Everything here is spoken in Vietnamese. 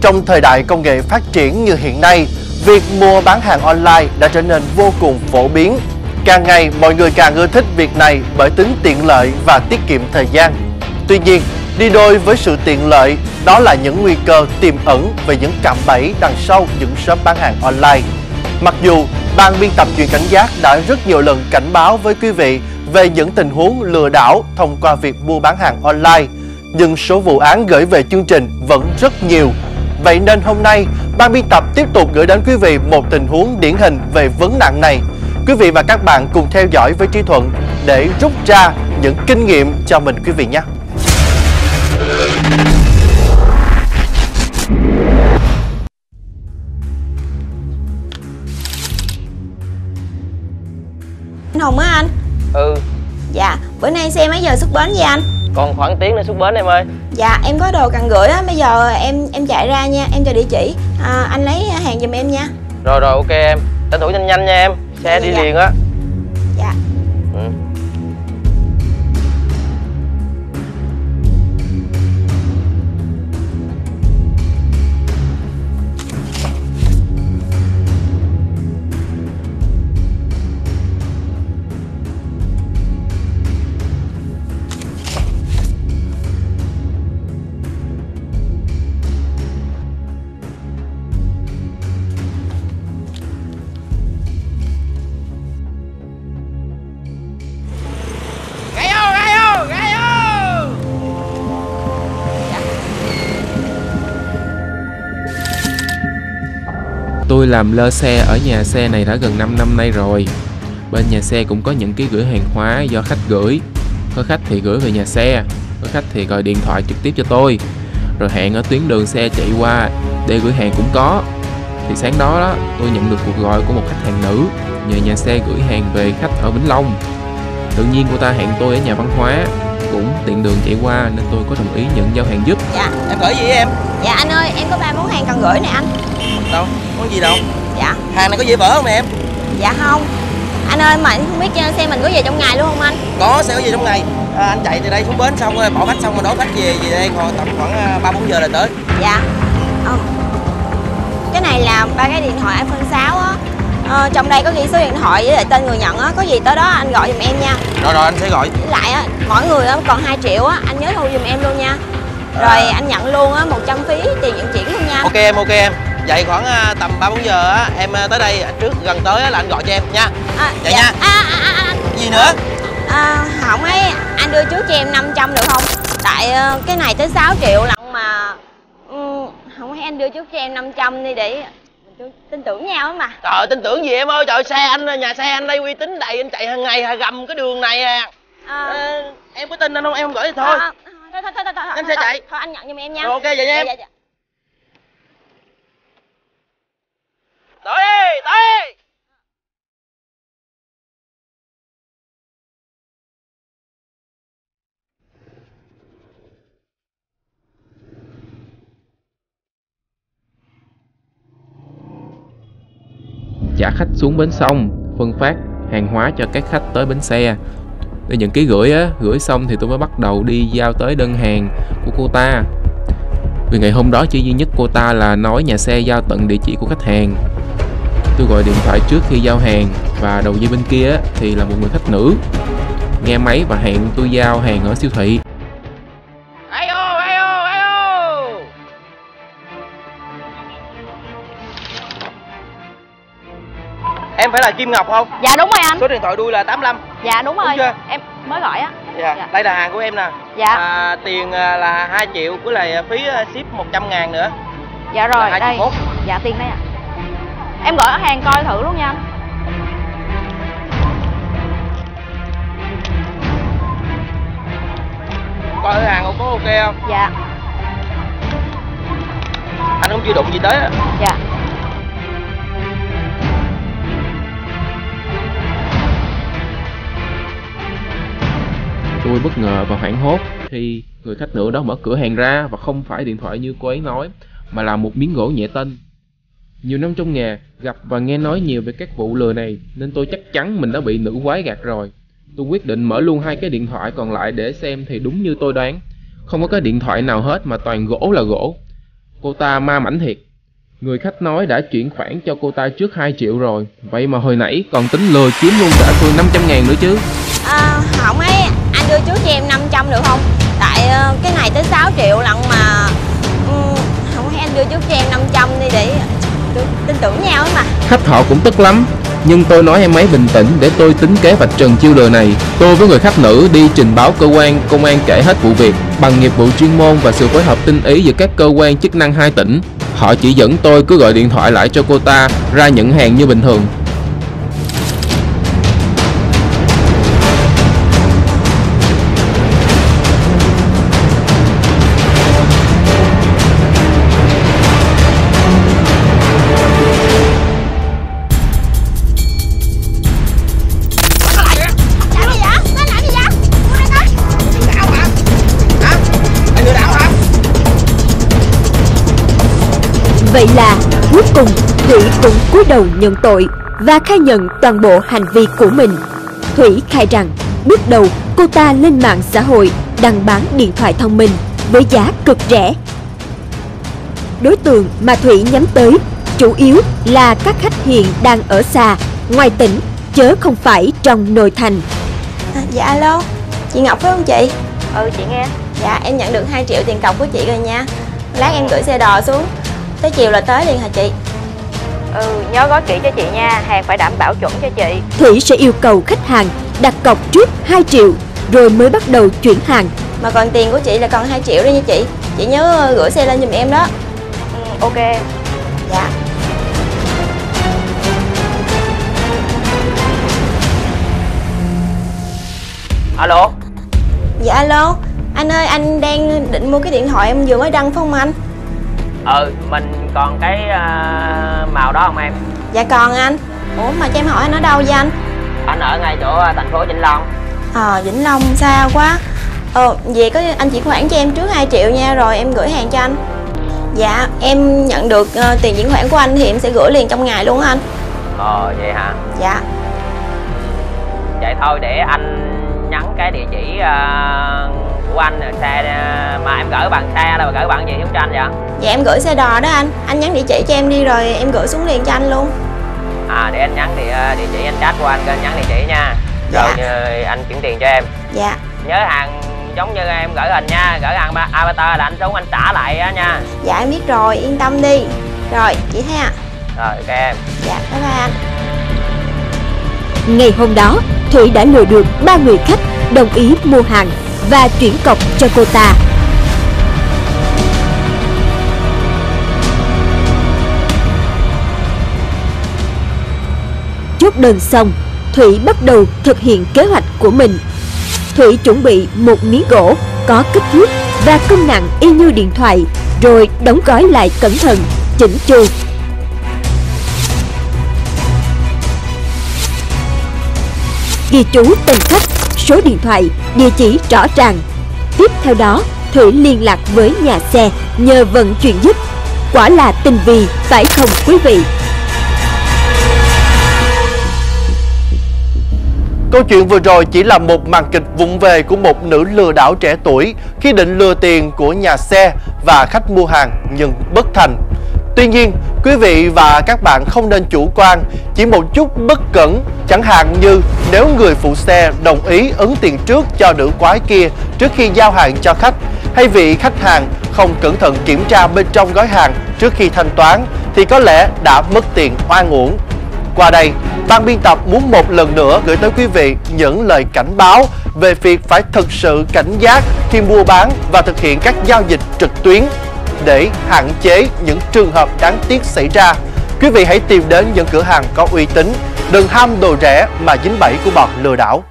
Trong thời đại công nghệ phát triển như hiện nay, việc mua bán hàng online đã trở nên vô cùng phổ biến. Càng ngày mọi người càng ưa thích việc này bởi tính tiện lợi và tiết kiệm thời gian. Tuy nhiên, đi đôi với sự tiện lợi đó là những nguy cơ tiềm ẩn về những cạm bẫy đằng sau những shop bán hàng online. Mặc dù ban biên tập truyền cảnh giác đã rất nhiều lần cảnh báo với quý vị về những tình huống lừa đảo thông qua việc mua bán hàng online, nhưng số vụ án gửi về chương trình vẫn rất nhiều. Vậy nên hôm nay, ban biên tập tiếp tục gửi đến quý vị một tình huống điển hình về vấn nạn này. Quý vị và các bạn cùng theo dõi với Trí Thuận để rút ra những kinh nghiệm cho mình quý vị nhé. Anh Hùng á anh Ừ Dạ Bữa nay xe mấy giờ xuất bến vậy anh Còn khoảng tiếng nữa xuất bến em ơi. Dạ em có đồ cần gửi á Bây giờ em em chạy ra nha Em cho địa chỉ. À, Anh lấy hàng giùm em nha. Rồi rồi ok em. Tranh thủ nhanh nhanh nha em. Xe Dạ, đi dạ. liền á Tôi làm lơ xe ở nhà xe này đã gần 5 năm nay rồi. Bên nhà xe cũng có những ký gửi hàng hóa do khách gửi. Có khách thì gửi về nhà xe, có khách thì gọi điện thoại trực tiếp cho tôi. Rồi hẹn ở tuyến đường xe chạy qua để gửi hàng cũng có. Thì sáng đó, đó tôi nhận được cuộc gọi của một khách hàng nữ nhờ nhà xe gửi hàng về khách ở Vĩnh Long. Tự nhiên cô ta hẹn tôi ở nhà văn hóa cũng tiện đường chạy qua nên tôi có đồng ý nhận giao hàng giúp. Dạ Em gửi gì em? Dạ anh ơi em có ba món hàng cần gửi nè anh. Đâu? Món gì đâu? Dạ. Hàng này có dễ vỡ không em? Dạ không. Anh ơi mà anh không biết xe mình có về trong ngày luôn không anh? Có sẽ có gì trong ngày. À, Anh chạy từ đây xuống bến xong rồi bỏ khách xong rồi đón khách về về đây còn tầm khoảng à, ba bốn giờ là tới. Dạ. Ờ. Cái này là ba cái điện thoại iPhone 6 á ờ, Trong đây có ghi số điện thoại với lại tên người nhận á Có gì tới đó anh gọi giùm em nha. Rồi rồi anh sẽ gọi. Với lại á, mỗi người á, còn 2 triệu á Anh nhớ thu giùm em luôn nha. Rồi anh nhận luôn á 100 phí tiền vận chuyển luôn nha. Ok em ok em. Vậy khoảng à, tầm ba bốn giờ á em à, tới đây trước gần tới á là anh gọi cho em nha. À, Vậy nha. à, à, à, à, Gì nữa? À, Không ấy Anh đưa trước cho em 500 được không? Tại ờ, cái này tới 6 triệu lận mà. Ừ, Không hay anh đưa trước cho em 500 đi để tin tưởng nhau á mà Trời ơi, tin tưởng gì em ơi? Trời xe anh nhà xe anh đây uy tín đầy anh chạy hàng ngày hà gầm cái đường này à. À, Em có tin anh không? Em không gửi thì thôi. À, thôi, thôi, thôi, thôi, thôi, sẽ chạy. Thôi anh nhận giùm em nha. Rồi, ok, vậy nha em. Dạ, dạ, dạ. Tới đi tới trả khách xuống bến sông, phân phát hàng hóa cho các khách tới bến xe. Để những ký gửi á, gửi xong thì tôi mới bắt đầu đi giao tới đơn hàng của cô ta. Vì ngày hôm đó chỉ duy nhất cô ta là nói nhà xe giao tận địa chỉ của khách hàng. Tôi gọi điện thoại trước khi giao hàng và đầu dây bên kia thì là một người khách nữ. Nghe máy và hẹn tôi giao hàng ở siêu thị. Em phải là Kim Ngọc không? Dạ đúng rồi anh. Số điện thoại đuôi là 85 Dạ đúng rồi. Đúng chưa? Em mới gọi á. Dạ, Dạ. đây là hàng của em nè. Dạ. À, Tiền à, là 2 triệu với lại phí à, ship 100 ngàn nữa. Dạ rồi là đây. 21. Dạ tiền đây ạ. Em gọi hàng coi thử luôn nha anh. Coi thử hàng có ok không? Dạ. Anh không chưa đụng gì tới á. Dạ Bất ngờ và hoảng hốt khi người khách nữ đó mở cửa hàng ra và không phải điện thoại như cô ấy nói, mà là một miếng gỗ nhẹ tên. Nhiều năm trong nghề, gặp và nghe nói nhiều về các vụ lừa này nên tôi chắc chắn mình đã bị nữ quái gạt rồi. Tôi quyết định mở luôn hai cái điện thoại còn lại để xem thì đúng như tôi đoán. Không có cái điện thoại nào hết mà toàn gỗ là gỗ. Cô ta ma mảnh thiệt. Người khách nói đã chuyển khoản cho cô ta trước 2 triệu rồi. Vậy mà hồi nãy còn tính lừa chiếm luôn cả tôi 500 ngàn nữa chứ đưa trước cho em 500 được không tại ờ, cái này tới 6 triệu lận mà ừ, không hay anh đưa trước cho em 500 đi để tin tưởng nhau ấy mà Khách họ cũng tức lắm. Nhưng tôi nói em ấy bình tĩnh để tôi tính kế vạch trần chiêu lừa này. Tôi với người khách nữ đi trình báo cơ quan, công an kể hết vụ việc bằng nghiệp vụ chuyên môn và sự phối hợp tinh ý giữa các cơ quan chức năng hai tỉnh. Họ chỉ dẫn tôi cứ gọi điện thoại lại cho cô ta ra nhận hàng như bình thường. Vậy là cuối cùng Thủy cũng cúi đầu nhận tội và khai nhận toàn bộ hành vi của mình. Thủy khai rằng bước đầu cô ta lên mạng xã hội đăng bán điện thoại thông minh với giá cực rẻ. Đối tượng mà Thủy nhắm tới chủ yếu là các khách hiện đang ở xa, ngoài tỉnh, chớ không phải trong nội thành. À, dạ alo chị Ngọc phải không chị Ừ chị nghe dạ em nhận được 2 triệu tiền cọc của chị rồi nha lát em gửi xe đò xuống tới chiều là tới liền hả chị? Ừ nhớ gói kỹ cho chị nha Hàng phải đảm bảo chuẩn cho chị. Thủy sẽ yêu cầu khách hàng đặt cọc trước 2 triệu rồi mới bắt đầu chuyển hàng. mà còn tiền của chị là còn 2 triệu đó nha chị. Chị nhớ ờ, gửi xe lên giùm em đó. Ừ, Ok. Dạ. Alo? Dạ alo anh ơi anh đang định mua cái điện thoại em vừa mới đăng phải không anh ừ mình còn cái à, màu đó không em? Dạ còn anh. Ủa mà cho em hỏi anh ở đâu vậy anh? Anh ở ngay chỗ à, thành phố vĩnh long. Ờ vĩnh long xa quá. Ờ vậy có anh chỉ khoản cho em trước 2 triệu nha rồi em gửi hàng cho anh. Dạ em nhận được ờ, tiền chuyển khoản của anh thì em sẽ gửi liền trong ngày luôn anh. Ờ vậy hả? Dạ. Vậy thôi để anh nhắn cái địa chỉ à, của anh xe à, mà em gửi bằng xe là gửi bằng gì xuống cho anh vậy? Dạ em gửi xe đò đó anh. Anh nhắn địa chỉ cho em đi rồi em gửi xuống liền cho anh luôn. À để anh nhắn địa địa chỉ anh chat của anh kênh nhắn địa chỉ nha. Rồi Dạ. ờ, anh chuyển tiền cho em. Dạ. Nhớ hàng giống như em gửi hình nha gửi hàng ba- avatar là anh xuống anh trả lại á nha. Dạ em biết rồi yên tâm đi. Rồi chị thấy à rồi ok em. Dạ bye bye anh. Ngày hôm đó, Thủy đã lừa được ba người khách đồng ý mua hàng và chuyển cọc cho cô ta. Chốt đơn xong, Thủy bắt đầu thực hiện kế hoạch của mình. Thủy chuẩn bị một miếng gỗ có kích thước và cân nặng y như điện thoại, rồi đóng gói lại cẩn thận, chỉnh chu ghi chú tên khách, số điện thoại, địa chỉ rõ ràng. Tiếp theo đó, Thủy liên lạc với nhà xe nhờ vận chuyển giúp. Quả là tình vì, phải không quý vị? Câu chuyện vừa rồi chỉ là một màn kịch vụng về của một nữ lừa đảo trẻ tuổi khi định lừa tiền của nhà xe và khách mua hàng nhưng bất thành. Tuy nhiên, quý vị và các bạn không nên chủ quan, chỉ một chút bất cẩn, chẳng hạn như nếu người phụ xe đồng ý ứng tiền trước cho nữ quái kia trước khi giao hàng cho khách, hay vị khách hàng không cẩn thận kiểm tra bên trong gói hàng trước khi thanh toán thì có lẽ đã mất tiền oan uổng. Qua đây, ban biên tập muốn một lần nữa gửi tới quý vị những lời cảnh báo về việc phải thực sự cảnh giác khi mua bán và thực hiện các giao dịch trực tuyến để hạn chế những trường hợp đáng tiếc xảy ra. Quý vị hãy tìm đến những cửa hàng có uy tín, đừng ham đồ rẻ mà dính bẫy của bọn lừa đảo.